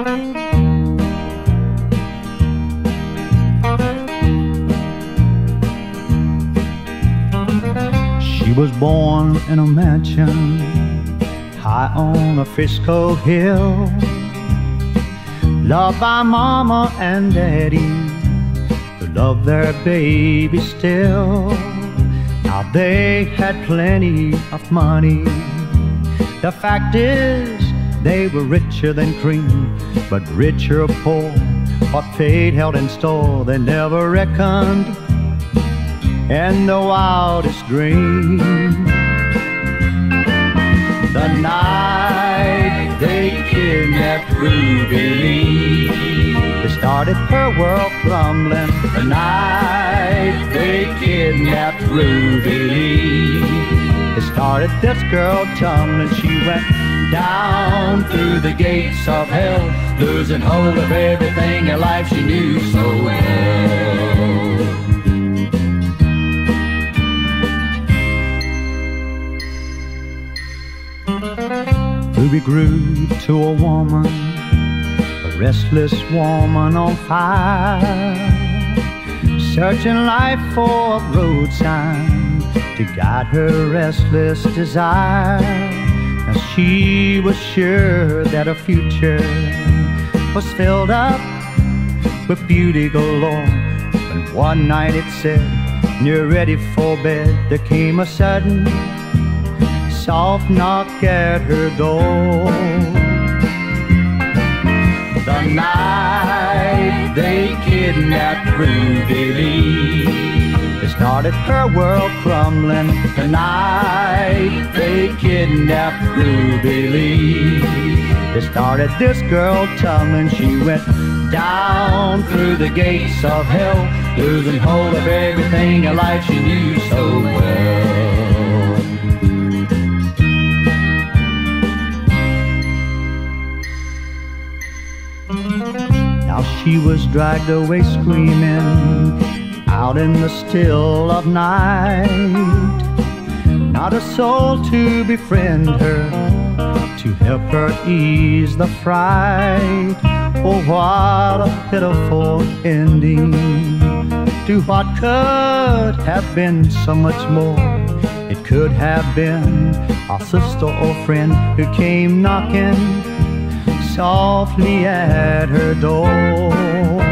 She was born in a mansion high on a Frisco hill, loved by mama and daddy who loved their baby still. Now they had plenty of money. The fact is, they were richer than cream, but richer or poor, what fate held in store, they never reckoned in the wildest dream. The night they kidnapped Ruby Lee, they started her world crumbling. The night they kidnapped Ruby Lee, started this girl tumbling. She went down through the gates of hell, losing hold of everything in life she knew so well. Ruby grew to a woman, a restless woman on fire, searching life for a road sign to guide her restless desire. Now she was sure that her future was filled up with beauty galore. When one night it said, You're ready for bed, there came a sudden soft knock at her door. The night they kidnapped Ruby Lee, started her world crumbling. Tonight they kidnapped Ruby Lee, they started this girl tumbling. She went down through the gates of hell, losing hold of everything in life she knew so well. Now she was dragged away screaming out in the still of night. Not a soul to befriend her, to help her ease the fright. Oh, what a pitiful ending to what could have been so much more. It could have been a sister or friend who came knocking softly at her door.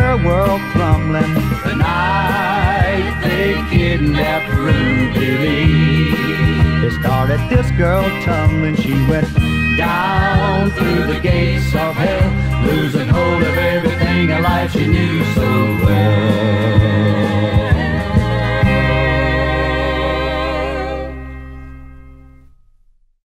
Her world crumbling. The night they kidnapped Ruby they started this girl tumbling. She went down through the hell